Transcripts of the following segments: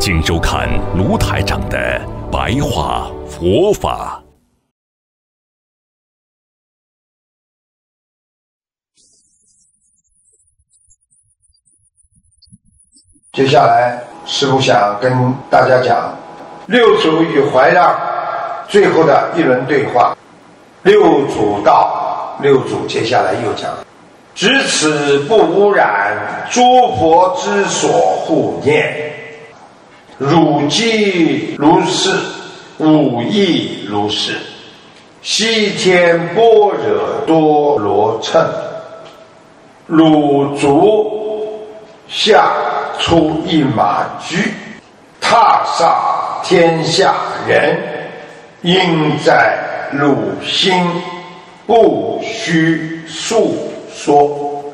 请收看卢台长的白话佛法。接下来，师傅想跟大家讲六祖与怀让最后的一轮对话。六祖道：“六祖接下来又讲，只此不污染诸佛之所护念。”汝既如是，吾亦如是。西天般若多罗乘，汝足下出一马驹，踏上天下人，应在汝心，不须诉说。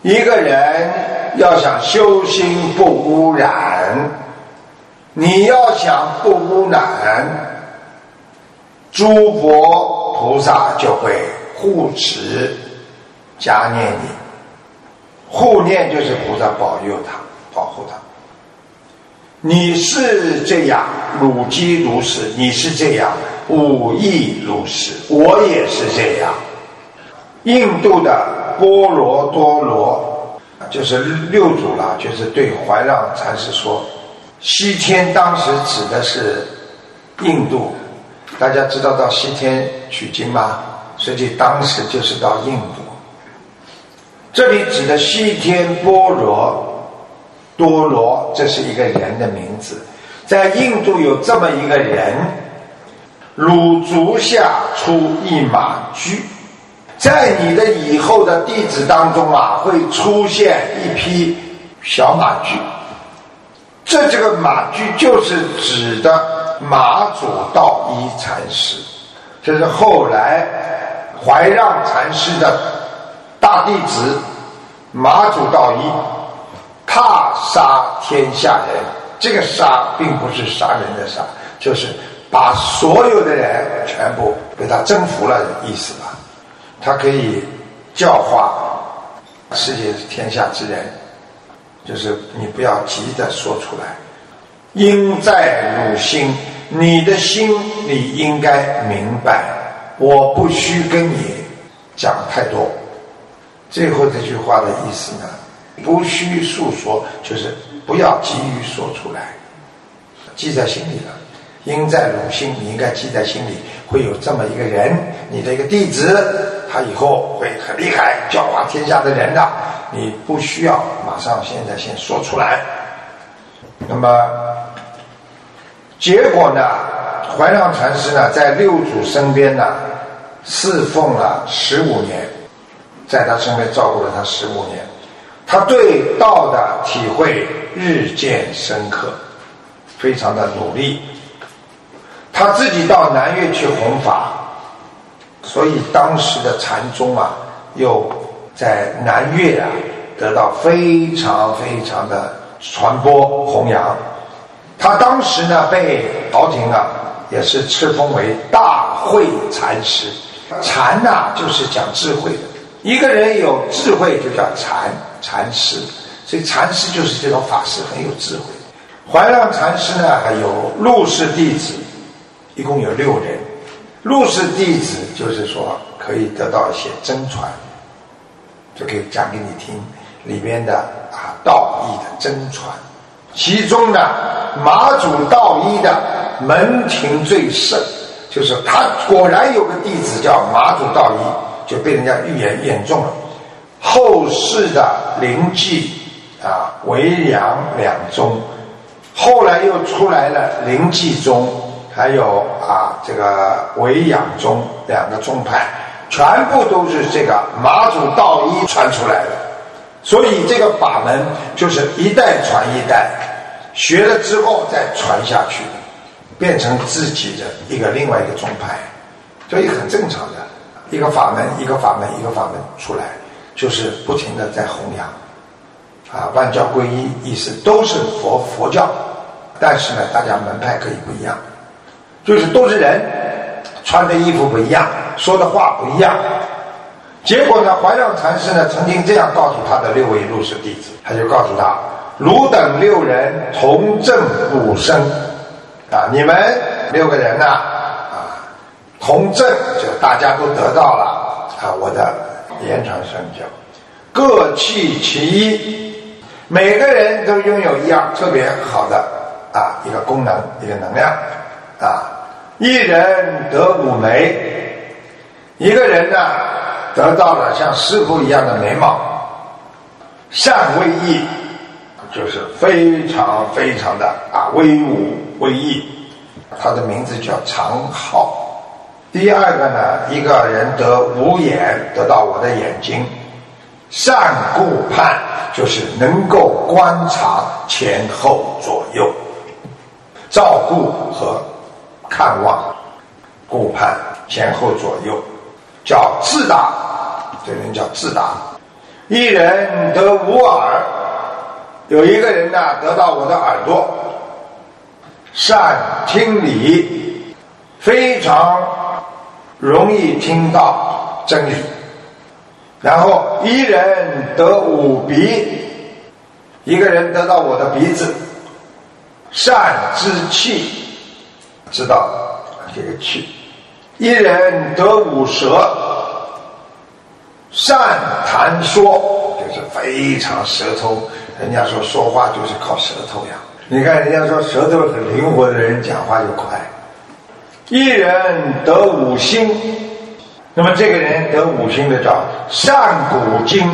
一个人。要想修心不污染，你要想不污染，诸佛菩萨就会护持、加念你。护念就是菩萨保佑他、保护他。你是这样，汝即如是；你是这样，吾亦如是。我也是这样。印度的波罗多罗。就是六祖了，就是对怀让禅师说：“西天当时指的是印度，大家知道到西天取经吗？实际当时就是到印度。这里指的西天波罗多罗，这是一个人的名字，在印度有这么一个人，汝足下出一马驹。”在你的以后的弟子当中啊，会出现一批小马驹。这这个马驹就是指的马祖道一禅师，这是后来怀让禅师的大弟子马祖道一，踏杀天下人。这个杀并不是杀人的杀，就是把所有的人全部被他征服了的意思吧。他可以教化世界天下之人，就是你不要急着说出来，应在汝心，你的心里应该明白，我不需跟你讲太多。最后这句话的意思呢，不需诉说，就是不要急于说出来，记在心里了。应在汝心，你应该记在心里，会有这么一个人，你的一个弟子。他以后会很厉害，教化天下的人的，你不需要马上现在先说出来。那么结果呢？怀让禅师呢，在六祖身边呢，侍奉了十五年，在他身边照顾了他十五年，他对道的体会日渐深刻，非常的努力。他自己到南岳去弘法。所以当时的禅宗啊，又在南岳啊得到非常非常的传播弘扬。他当时呢被朝廷啊也是赐封为大慧禅师。禅呐就是讲智慧的，一个人有智慧就叫禅禅师。所以禅师就是这种法师很有智慧。怀让禅师呢有陆氏弟子，一共有六人。入室弟子就是说可以得到一些真传，就可以讲给你听里边的啊道义的真传。其中呢，马祖道一的门庭最盛，就是他果然有个弟子叫马祖道一，就被人家预言言中了。后世的灵济啊、为良两宗，后来又出来了灵济宗。还有啊，这个维养宗两个宗派，全部都是这个马祖道一传出来的，所以这个法门就是一代传一代，学了之后再传下去，变成自己的一个另外一个宗派，所以很正常的，一个法门一个法门一个法门出来，就是不停的在弘扬，啊，万教归一，意思都是佛佛教，但是呢，大家门派可以不一样，就是都是人，穿的衣服不一样，说的话不一样。结果呢，怀让禅师呢曾经这样告诉他的六位入室弟子，他就告诉他：“汝等六人同证五生，啊，你们六个人呐，啊，同证就大家都得到了啊，我的言传身教，各弃其一，每个人都拥有一样特别好的啊一个功能一个能量啊，一人得五眉，一个人呢。”得到了像师傅一样的眉毛，善威仪，就是非常非常的啊威武威仪。他的名字叫长浩。第二个呢，一个人得五眼，得到我的眼睛，善顾盼，就是能够观察前后左右，照顾和看望，顾盼前后左右，叫自达。这人叫自达，一人得五耳，有一个人呢得到我的耳朵，善听理，非常容易听到真理。然后一人得五鼻，一个人得到我的鼻子，善知气，知道这个气。一人得五舌。善谈说就是非常舌头，人家说说话就是靠舌头呀。你看人家说舌头很灵活的人讲话就快。一人得五星，那么这个人得五星的叫善古今，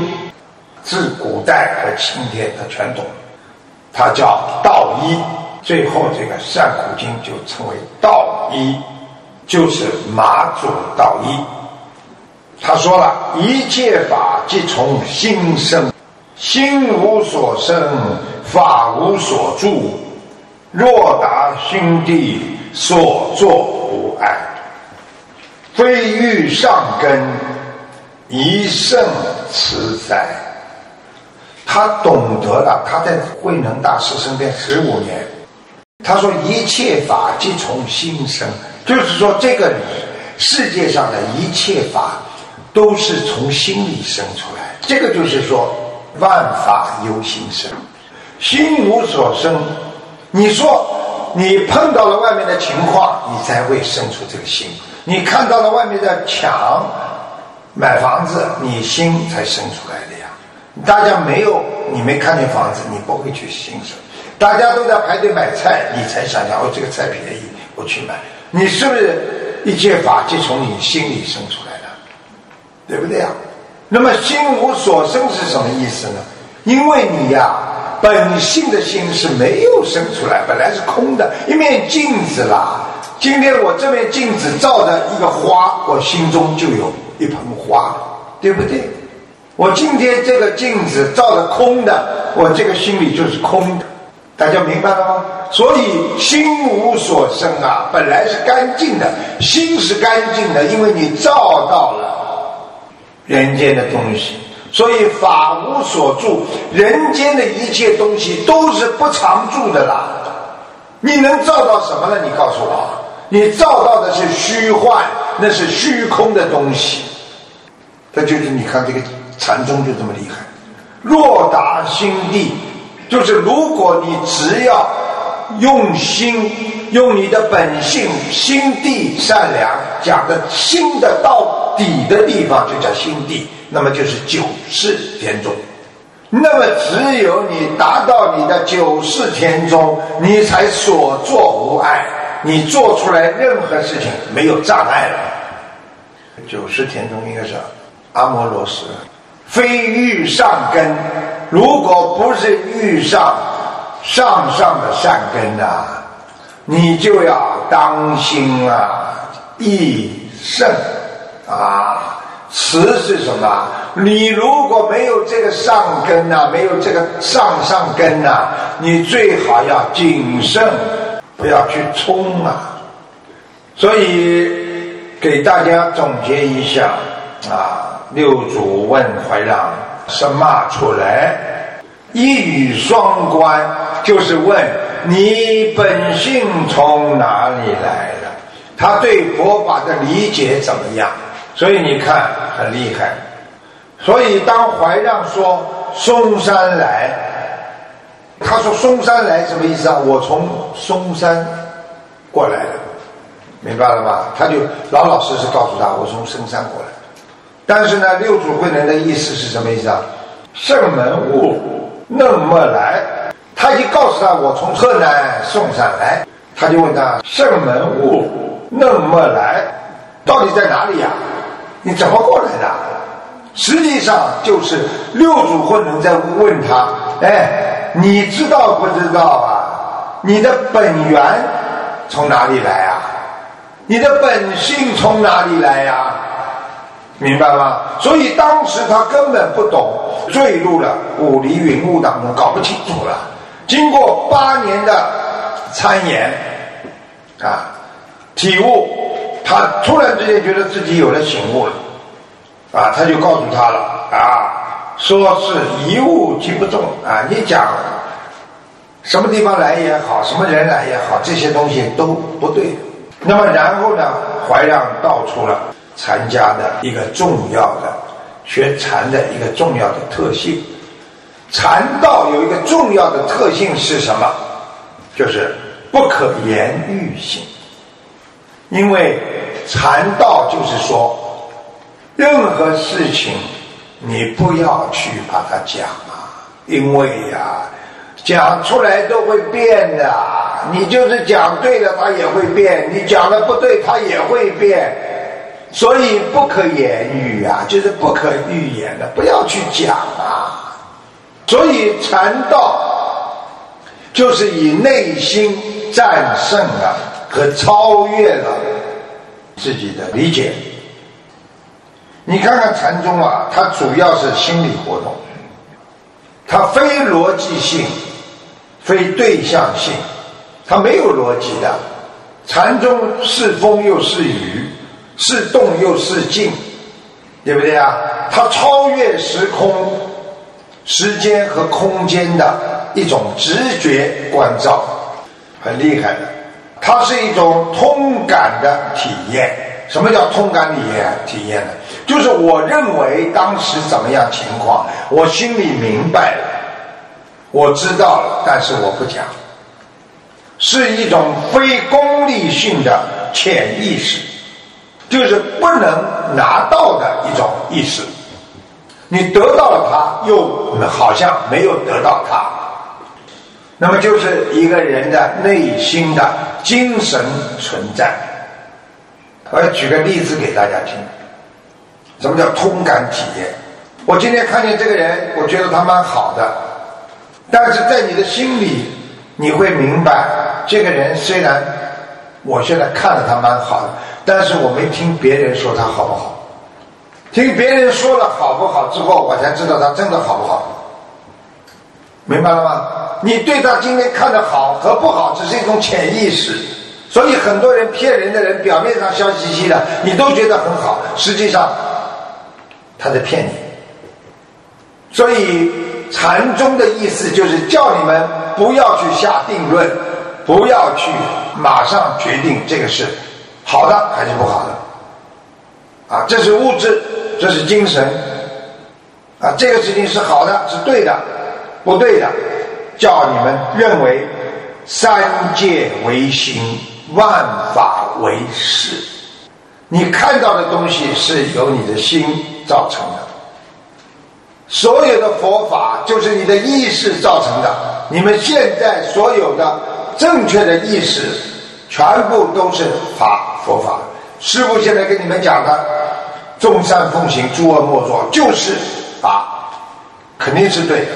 自古代和今天他全懂，他叫道一。最后这个善古经就称为道一，就是马祖道一。他说了一切法即从心生，心无所生，法无所住。若达心地，所作无碍。非欲上根，一圣慈哉。他懂得了，他在慧能大师身边十五年。他说一切法即从心生，就是说这个世界上的一切法。都是从心里生出来，这个就是说，万法由心生，心无所生。你说你碰到了外面的情况，你才会生出这个心；你看到了外面的墙，买房子，你心才生出来的呀。大家没有，你没看见房子，你不会去心生。大家都在排队买菜，你才想想哦，这个菜便宜，我去买。你是不是一切法就从你心里生出来？对不对呀？那么心无所生是什么意思呢？因为你呀，本性的心是没有生出来，本来是空的，一面镜子啦。今天我这面镜子照着一个花，我心中就有一盆花，对不对？我今天这个镜子照着空的，我这个心里就是空的。大家明白了吗？所以心无所生啊，本来是干净的，心是干净的，因为你照到了。人间的东西，所以法无所住，人间的一切东西都是不常住的啦。你能造到什么呢？你告诉我，你造到的是虚幻，那是虚空的东西。这就是你看这个禅宗就这么厉害。若达心地，就是如果你只要用心，用你的本性，心地善良，讲的心的到。底的地方就叫心地，那么就是九世天中。那么只有你达到你的九世天中，你才所作无碍，你做出来任何事情没有障碍了。九世天中应该是阿摩罗什，非欲上根。如果不是遇上上上的善根呐，你就要当心啊，益圣。啊，慈是什么？你如果没有这个上根呐，没有这个上上根呐，你最好要谨慎，不要去冲啊。所以给大家总结一下啊，六祖问怀让什么出来？一语双关，就是问你本性从哪里来的？他对佛法的理解怎么样？所以你看很厉害。所以当怀让说嵩山来，他说嵩山来什么意思啊？我从嵩山过来的，明白了吧？他就老老实实告诉他，我从嵩山过来。但是呢，六祖慧能的意思是什么意思啊？圣门误，那么来？他已经告诉他，我从河南嵩山来。他就问他，圣门误，那么来？到底在哪里呀？你怎么过来的？实际上就是六祖慧能在问他：哎，你知道不知道啊？你的本源从哪里来啊？你的本性从哪里来呀？明白吗？所以当时他根本不懂，坠入了五里云雾当中，搞不清楚了。经过八年的参研啊，体悟，他突然之间觉得自己有了醒悟了。啊，他就告诉他了啊，说是一物即不动啊，你讲什么地方来也好，什么人来也好，这些东西都不对。那么然后呢，怀让道出了禅家的一个重要的学禅的一个重要的特性。禅道有一个重要的特性是什么？就是不可言喻性。因为禅道就是说。任何事情，你不要去把它讲啊，因为呀，讲出来都会变的。你就是讲对了，它也会变；你讲的不对，它也会变。所以不可言语啊，就是不可预言的，不要去讲啊。所以禅道就是以内心战胜了和超越了自己的理解。你看看禅宗啊，它主要是心理活动，它非逻辑性，非对象性，它没有逻辑的。禅宗是风又是雨，是动又是静，对不对啊？它超越时空、时间和空间的一种直觉关照，很厉害的。它是一种通感的体验。什么叫通感体验？体验呢？就是我认为当时怎么样情况，我心里明白了，我知道了，但是我不讲，是一种非功利性的潜意识，就是不能拿到的一种意识。你得到了它，又好像没有得到它，那么就是一个人的内心的精神存在。我要举个例子给大家听。什么叫通感体验？我今天看见这个人，我觉得他蛮好的，但是在你的心里，你会明白，这个人虽然我现在看着他蛮好的，但是我没听别人说他好不好，听别人说了好不好之后，我才知道他真的好不好，明白了吗？你对他今天看的好和不好，只是一种潜意识，所以很多人骗人的人，表面上笑嘻嘻的，你都觉得很好，实际上。他在骗你，所以禅宗的意思就是叫你们不要去下定论，不要去马上决定这个事好的还是不好的，啊，这是物质，这是精神，啊，这个事情是好的，是对的，不对的，叫你们认为三界为心，万法为事，你看到的东西是由你的心。造成的，所有的佛法就是你的意识造成的。你们现在所有的正确的意识，全部都是法佛法。师父现在跟你们讲的，众善奉行，诸恶莫作，就是法，肯定是对的。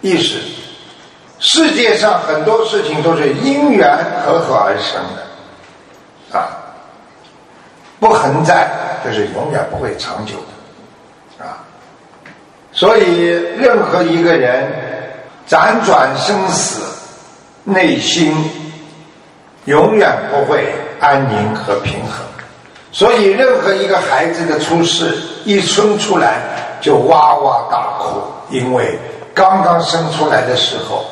意识，世界上很多事情都是因缘和合而生的，啊，不恒在，就是永远不会长久的。啊所以任何一个人辗转生死，内心永远不会安宁和平衡。所以任何一个孩子的出世，一生出来就哇哇大哭，因为刚刚生出来的时候，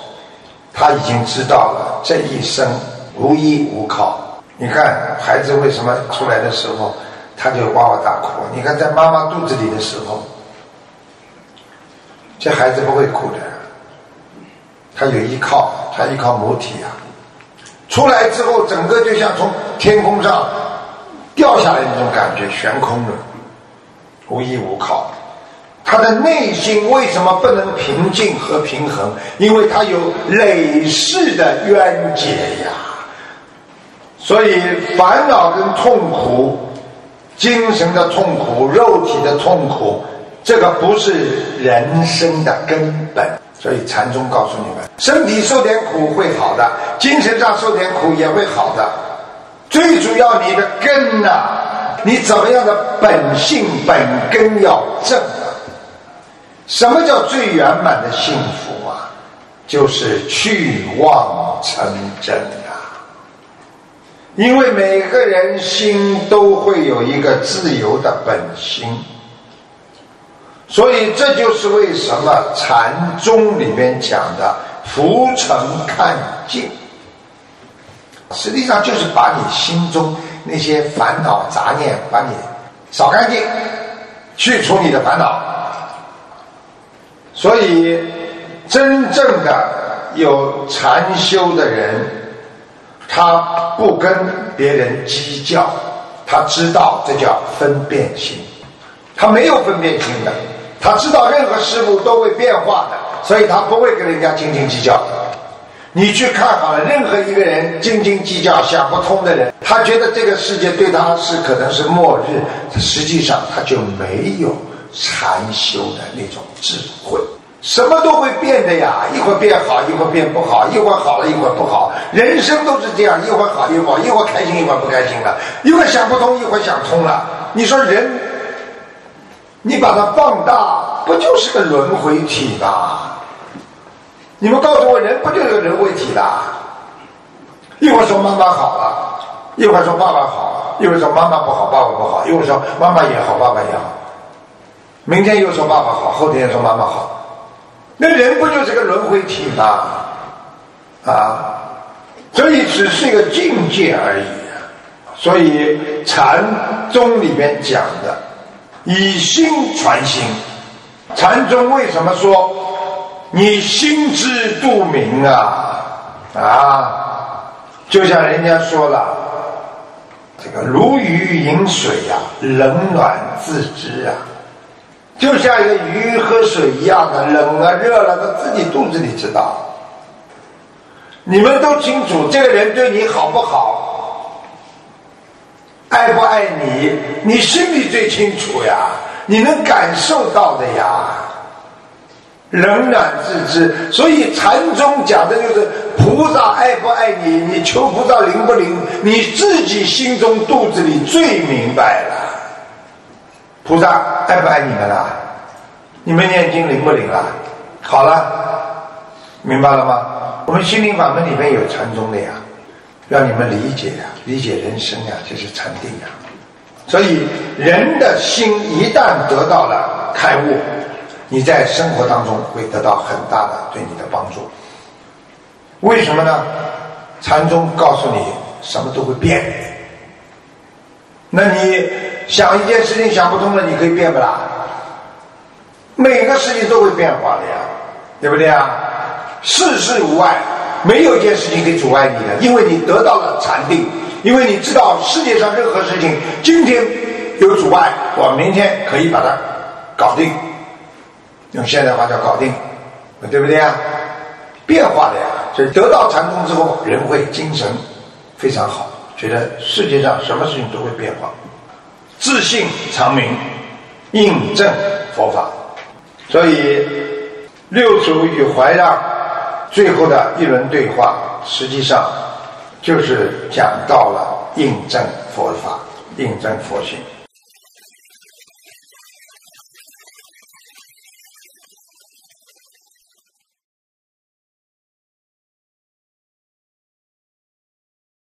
他已经知道了这一生无依无靠。你看孩子为什么出来的时候？他就哇哇大哭。你看，在妈妈肚子里的时候，这孩子不会哭的。他有依靠，他依靠母体啊。出来之后，整个就像从天空上掉下来那种感觉，悬空的，无依无靠。他的内心为什么不能平静和平衡？因为他有累世的冤结呀。所以烦恼跟痛苦。精神的痛苦，肉体的痛苦，这个不是人生的根本。所以禅宗告诉你们：身体受点苦会好的，精神上受点苦也会好的。最主要，你的根呐，你怎么样的本性本根要正？什么叫最圆满的幸福啊？就是去妄成真。因为每个人心都会有一个自由的本心，所以这就是为什么禅宗里面讲的“浮尘看尽”，实际上就是把你心中那些烦恼杂念把你扫干净，去除你的烦恼。所以，真正的有禅修的人。他不跟别人计较，他知道这叫分辨心，他没有分辨心的，他知道任何事物都会变化的，所以他不会跟人家斤斤计较。你去看好了，任何一个人斤斤计较、想不通的人，他觉得这个世界对他是可能是末日，实际上他就没有禅修的那种智慧。什么都会变的呀，一会儿变好，一会儿变不好，一会儿好了，一会儿不好。人生都是这样，一会儿好，一会儿，一会儿开心，一会儿不开心了，一会儿想不通，一会儿想通了。你说人，你把它放大，不就是个轮回体吗？你们告诉我，人不就是个轮回体的？一会儿说妈妈好了，一会儿说爸爸好，一会儿说妈妈不好，爸爸不好，一会儿说妈妈也好，爸爸也好。明天又说爸爸好，后天又说妈妈好。那人不就是个轮回体吗？啊，所以只是一个境界而已。所以禅宗里面讲的以心传心，禅宗为什么说你心知肚明啊？啊，就像人家说了，这个如鱼饮水呀，冷暖自知啊。就像一个鱼喝水一样的，冷了热了，他自己肚子里知道。你们都清楚，这个人对你好不好，爱不爱你，你心里最清楚呀，你能感受到的呀。冷暖自知，所以禅宗讲的就是菩萨爱不爱你，你求菩萨灵不灵，你自己心中肚子里最明白了。菩萨爱不爱你们啦？你们念经灵不灵啦？好了，明白了吗？我们心灵法门里面有禅宗的呀，让你们理解呀，理解人生呀，就是禅定呀。所以人的心一旦得到了开悟，你在生活当中会得到很大的对你的帮助。为什么呢？禅宗告诉你，什么都会变。那你？想一件事情想不通了，你可以变不啦？每个事情都会变化的呀，对不对啊？世事无碍，没有一件事情可以阻碍你的，因为你得到了禅定，因为你知道世界上任何事情，今天有阻碍，我明天可以把它搞定。用现代话叫搞定，对不对啊？变化的呀，所以得到禅宗之后，人会精神非常好，觉得世界上什么事情都会变化。自信长明，印证佛法，所以六祖与怀让最后的一轮对话，实际上就是讲到了印证佛法，印证佛性。